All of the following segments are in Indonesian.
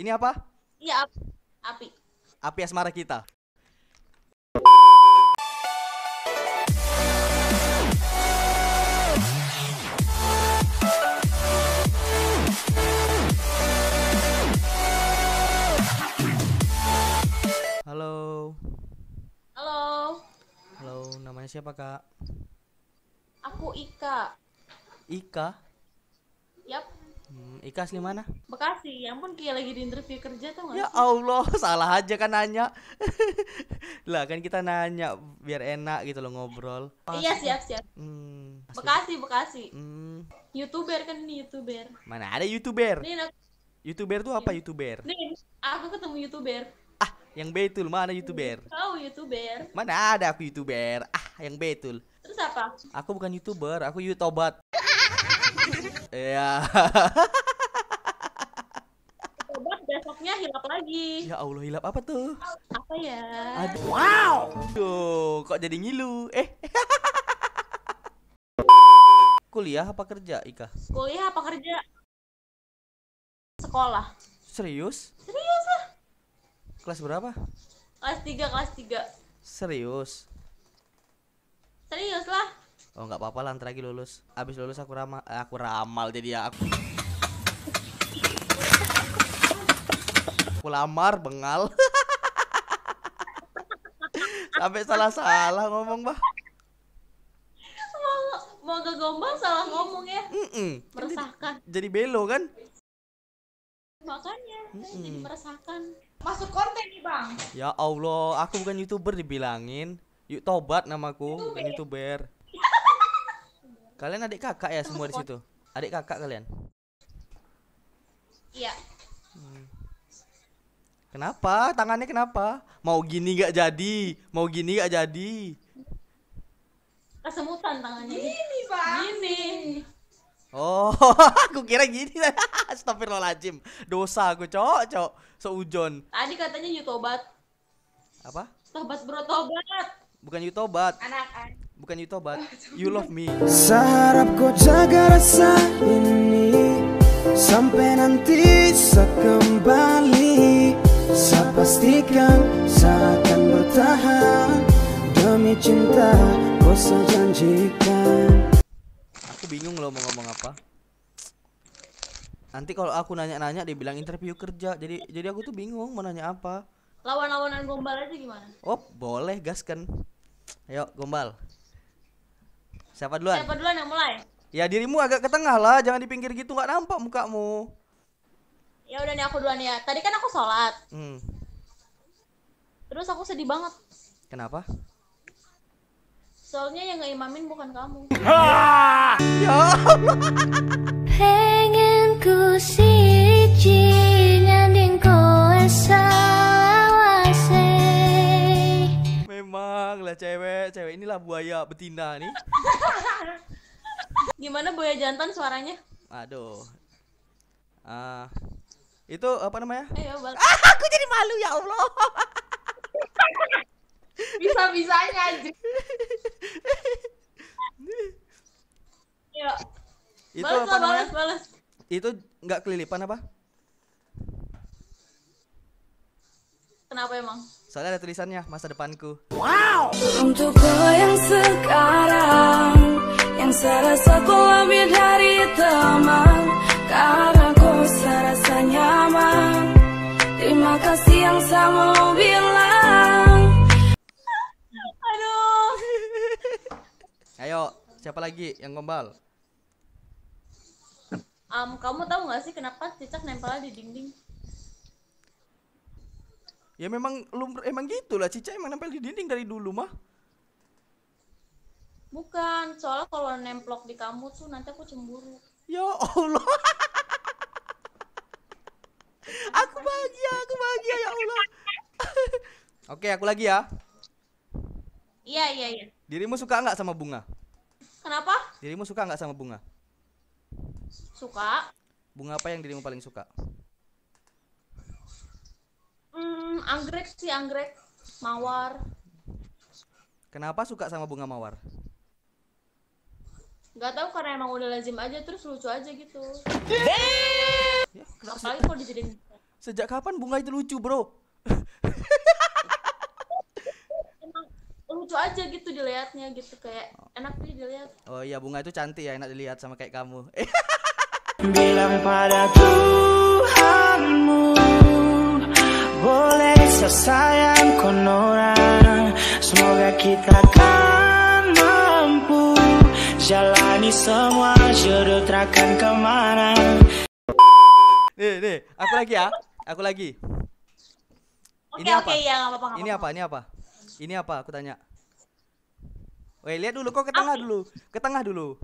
Ini apa? Iya, ap- api. Api asmara kita. Halo. Halo, Halo, namanya siapa, Kak? aku Ika. Ika. Ika asli mana? Bekasi. Ya ampun, kayak lagi di interview kerja tau Ya sih? Allah, salah aja kan nanya. lah kan kita nanya biar enak gitu loh ngobrol. Iya, siap, siap. Hmm, asli- Bekasi, Bekasi. Hmm, Youtuber kan ini Youtuber. mana ada YouTuber? Nih, YouTuber tuh apa YouTuber? nih, aku ketemu Youtuber. Ah, yang betul mana YouTuber? Kau Youtuber. Mana ada aku YouTuber? Ah, yang betul. Terus apa? Aku bukan YouTuber, aku YouTobat. Iya. Hilap lagi. ya Allah, hilap apa tuh? Apa ya? Aduh. Wow. Tuh, kok jadi ngilu? Eh. Kuliah apa kerja, Ika? Kuliah apa kerja? Sekolah. Serius? Serius lah. Kelas berapa? Kelas 3, kelas 3. Serius? Serius lah. Oh nggak apa-apa lah, lagi lulus. Abis lulus aku ramal, aku ramal jadi ya aku. Aku lamar bengal. Sampai salah-salah ngomong bah. Mau, mau gak gombal salah ngomong ya. Mm-mm. Meresahkan. Jadi belo kan? Makanya, saya jadi Mm-mm. meresahkan. Masuk konten nih bang. Ya Allah, aku bukan youtuber dibilangin. Yuk tobat namaku, bukan youtuber. Kalian adik kakak ya semua di situ? Adik kakak kalian? Iya. Kenapa? Tangannya kenapa? Mau gini gak jadi? Mau gini gak jadi? Kesemutan tangannya. Ini bang. Gini. Oh, aku kira gini. Astagfirullahaladzim. Dosa aku, cok, cok. Seujon. Tadi katanya yutobat. Apa? Tobat bro tobat. Bukan youtobat, Anak-anak. bukan youtobat. You love me. Seharap kau jaga rasa ini Sampai nanti saya kembali Saya pastikan saya akan bertahan Demi cinta kau saya janjikan Aku bingung loh mau ngomong apa. Nanti kalau aku nanya-nanya dia bilang interview kerja. Jadi jadi aku tuh bingung mau nanya apa. Lawan-lawanan gombal aja gimana? Oh, boleh gaskan. Ayo, gombal. Siapa duluan? Siapa duluan yang mulai? Ya dirimu agak ke tengah lah, jangan di pinggir gitu nggak nampak mukamu. Ya udah nih aku duluan ya. Tadi kan aku sholat. Hmm. Terus aku sedih banget. Kenapa? Soalnya yang ngeimamin bukan kamu. Ya Pengen ku siji nyanding kowe memang lah cewek, cewek inilah buaya betina nih. Gimana Boya Jantan suaranya? Aduh. Ah. Itu apa namanya? Ayo. Ah, aku jadi malu ya Allah. Bisa-bisanya aja. Ayo. Itu balas apa lah, namanya? balas, balas. Itu nggak kelilipan apa? Kenapa emang? Soalnya ada tulisannya masa depanku. Untuk kau yang sekarang Yang serasa kau lebih dari teman Karena kau serasa nyaman Terima kasih yang saya mau bilang Aduh. Ayo, siapa lagi yang gombal? Am, kamu tahu nggak sih kenapa cicak nempel di dinding? Ya memang lu emang gitulah Cica emang nempel di dinding dari dulu mah. Bukan, soalnya kalau nemplok di kamu tuh nanti aku cemburu. Ya Allah. aku bahagia, aku bahagia ya Allah. Oke, aku lagi ya. Iya, iya, iya. Dirimu suka nggak sama bunga? Kenapa? Dirimu suka nggak sama bunga? Suka. Bunga apa yang dirimu paling suka? Hmm, anggrek sih, anggrek. Mawar. Kenapa suka sama bunga mawar? Gak tahu karena emang udah lazim aja terus lucu aja gitu. Ya, kenapa, kalau dijadiin Sejak kapan bunga itu lucu, Bro? Emang lucu aja gitu dilihatnya gitu kayak enak nih dilihat. Oh iya, bunga itu cantik ya, enak dilihat sama kayak kamu. Bilang pada Tuhanmu Boleh sesayang konoran Semoga kita kan mampu Jalani semua jodoh takkan ke mana nih, nih, aku lagi ya. Aku lagi. Oke Ini oke apa? ya apa-apa. Ini apa? Ini apa? Ini apa? Aku tanya. Woi, lihat dulu kok ke tengah dulu. Ke tengah dulu.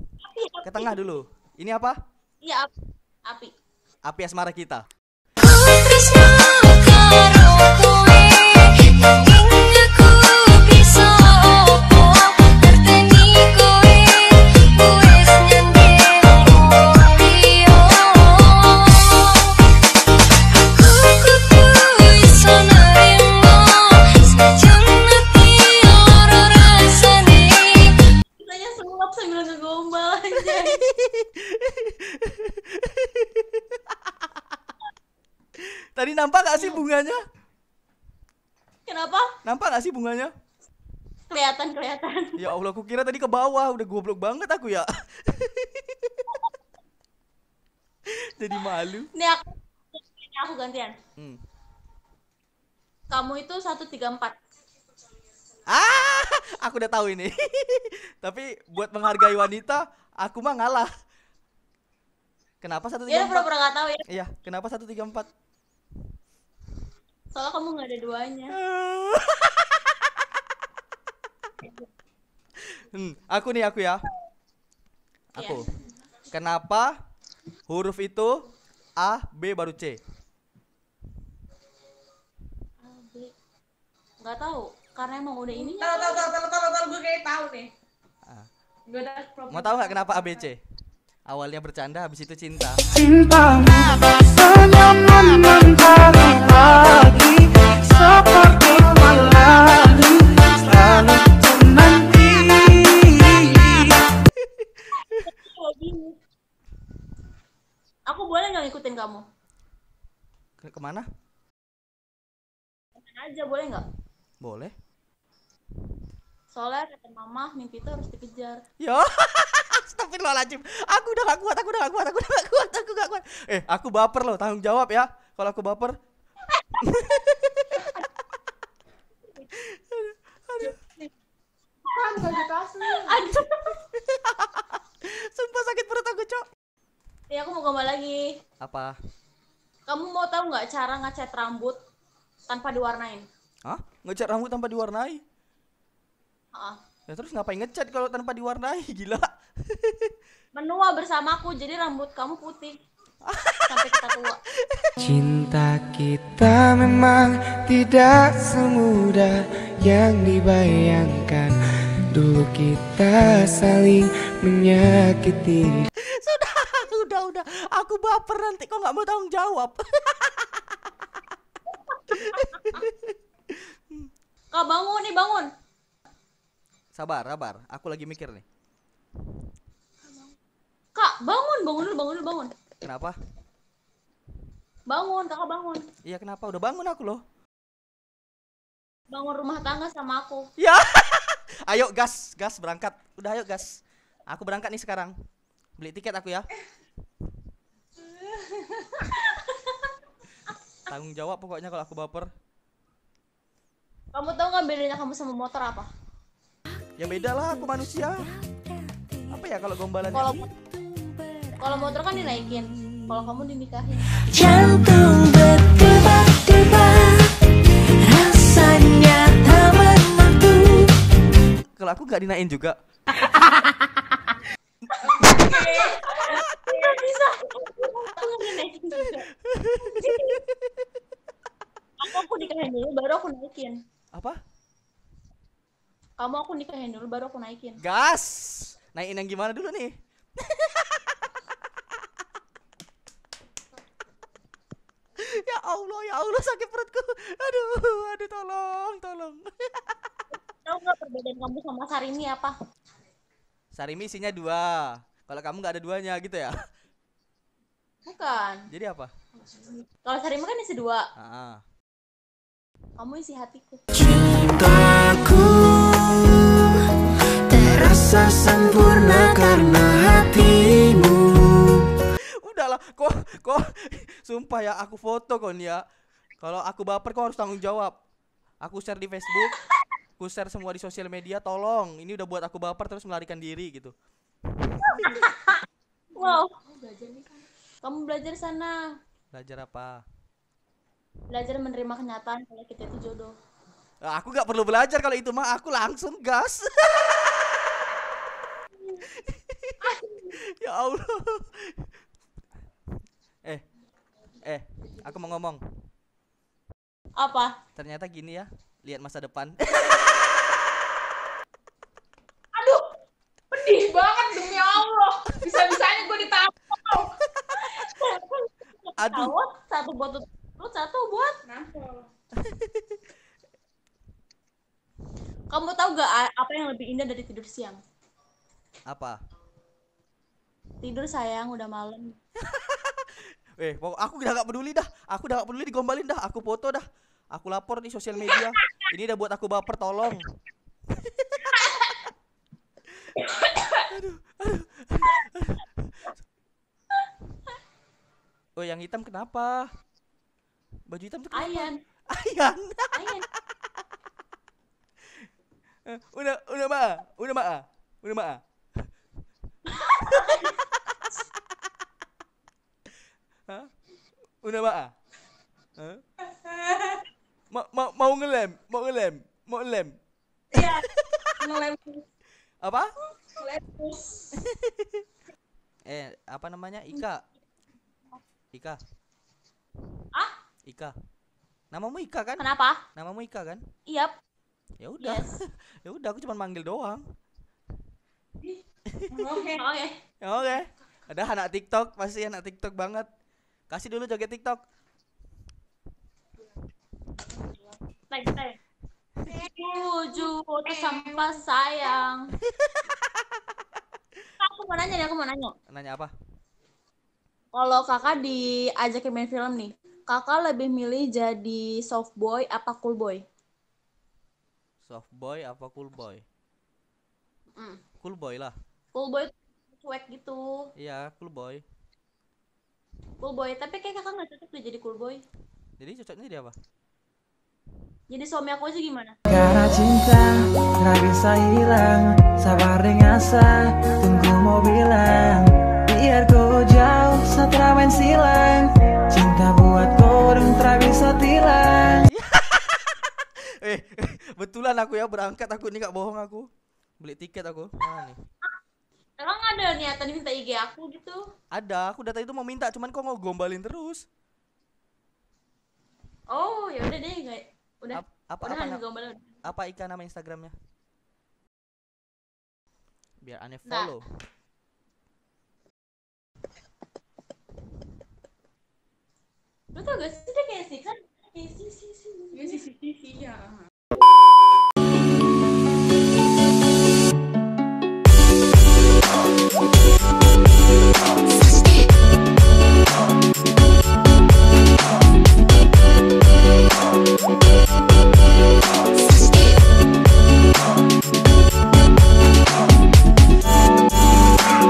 Ke tengah dulu. Ini apa? Iya api. api. Api asmara kita. Nampak gak sih bunganya? Kenapa? Nampak gak sih bunganya? Kelihatan kelihatan. Ya Allah, aku kira tadi ke bawah. Udah goblok banget aku ya. Jadi malu. Ini aku ini aku gantian. Hmm. Kamu itu 134. Ah, aku udah tahu ini. Tapi buat menghargai wanita, aku mah ngalah. Kenapa satu Dia tiga pura-pura nggak tahu ya. Iya, kenapa satu tiga empat? Soalnya kamu nggak ada duanya. Hmm, aku nih aku ya. Aku. Kenapa huruf itu A, B baru C? A, B. Nggak tahu. Karena emang udah ininya. Tahu tahu tahu tahu tahu gue kayak tahu nih. Ah. Gue udah proper. Mau tahu nggak kenapa A, B, C? Awalnya bercanda, habis itu cinta. Cintamu senyum mentari lagi Seperti melali Selalu menanti. Aku boleh nggak ngikutin kamu? Ke ke mana? Ke mana aja boleh nggak? Boleh. Soalnya kata mama mimpi itu harus dikejar. Ya, astagfirullahaladzim. Aku udah gak kuat, aku udah gak kuat, aku udah gak kuat, aku gak kuat. Eh, aku baper loh, tanggung jawab ya. Kalau aku baper. Aduh. Sumpah sakit perut aku, Cok. Ya aku mau gombal lagi. Apa? Kamu mau tahu nggak cara ngecat rambut tanpa diwarnain? Hah? Ngecat rambut tanpa diwarnai? Ah. Ya terus ngapain ngecat kalau tanpa diwarnai? Gila. Menua bersamaku jadi rambut kamu putih sampai kita tua. Cinta kita memang tidak semudah yang dibayangkan Dulu kita saling menyakiti Sudah, udah, udah. Aku baper nanti kok nggak mau tanggung jawab. Kak bangun nih bangun. sabar, sabar. Aku lagi mikir nih. Kak bangun bangun dulu bangun dulu bangun. Kenapa? Bangun kakak bangun. Iya kenapa? Udah bangun aku loh. Bangun rumah tangga sama aku. Ya. ayo gas, gas berangkat. Udah ayo gas. Aku berangkat nih sekarang. Beli tiket aku ya. Tanggung jawab pokoknya kalau aku baper. Kamu tahu nggak bedanya kamu sama motor apa? Ya beda lah aku manusia. Apa ya kalau gombalan? Kalau kalau motor kan dinaikin, kalau kamu dinikahin. Jantung berdebar-debar Rasanya tak menentu Kalau aku nggak dinaikin juga. Nggak bisa. Aku nggak dinaikin juga. Aku aku nikahin dulu baru aku naikin. Apa? Kamu aku nikahin dulu baru aku naikin. Gas. Naikin yang gimana dulu nih? ya Allah, ya Allah sakit perutku. Aduh, aduh tolong, tolong. Tahu nggak perbedaan kamu sama Sarimi apa? Sarimi isinya dua. Kalau kamu nggak ada duanya gitu ya. Bukan. Jadi apa? Kalau Sarima kan isi dua, ah. kamu isi hatiku. Cintaku terasa sempurna karena hatimu Udahlah, kok kok sumpah ya aku foto kon ya. Kalau aku baper kau harus tanggung jawab. Aku share di Facebook, aku share semua di sosial media, tolong. Ini udah buat aku baper terus melarikan diri gitu. Wow. Kamu belajar sana, Belajar apa? belajar menerima kenyataan kalau kita itu jodoh. Ah, Aku nggak perlu belajar kalau itu mah aku langsung gas. ya Allah. Eh, aku mau ngomong. Apa? Ternyata gini ya, lihat masa depan. Aduh, pedih banget demi Allah. Bisa-bisanya gue ditampol. Aduh, Tawat, satu buat lu, satu buat. Nampol. Kamu tahu gak apa yang lebih indah dari tidur siang? apa? Tidur sayang, udah malam. Eh, pokok aku udah gak peduli dah. Aku udah gak peduli digombalin dah. Aku foto dah. Aku lapor di sosial media. Ini udah buat aku baper, tolong. aduh, aduh, aduh. Oh, yang hitam kenapa? Baju hitam tuh kenapa? Ayan, Ayan. ayan. Eh, udah, udah ma, udah ma, udah ma. Hah? Udah ma. Hah? Ma, ma, mau ngelem, mau ngelem, mau ngelem. Iya. Ngelem. Apa? Ngelempus. Eh, apa namanya? Ika. Ika. Ah? Ika. Namamu Ika kan? Kenapa? Namamu Ika kan? Iya, Ya udah. yes. ya udah, aku cuma manggil doang. Oke. Oke. Oke. Ada anak TikTok, pasti anak TikTok banget. Kasih dulu joget TikTok. Tujuh terus sampah sayang. aku mau nanya nih, aku mau nanya. Nanya apa? Kalau kakak diajakin main film nih, kakak lebih milih jadi soft boy apa cool boy? Soft boy apa cool boy? Mm. Cool boy lah. Cool boy cuek gitu. Iya, cool boy. Cool boy, tapi kayak kakak nggak cocok deh jadi cool boy. Jadi cocoknya dia apa? Jadi suami aku aja gimana? Karena cinta tak bisa hilang Sabar dengan asa Tunggu mau bilang Biar kau jauh Satra main silang Cinta buat kodong tak bisa tilang Eh, betulan aku ya berangkat aku ini gak bohong aku. Beli tiket aku. Mana nih? Emang ada niatan minta IG aku gitu? Ada, aku data itu mau minta, cuman kok mau gombalin terus. Oh, ya udah deh, nggak. Udah. Ap- apa udah apa nggak na- gombal udah. apa Ika nama Instagramnya? Biar aneh Nggak. follow. Lu tau gak sih dia kayak sih kan? Kayak sih sih sih. Ini CCTV ya.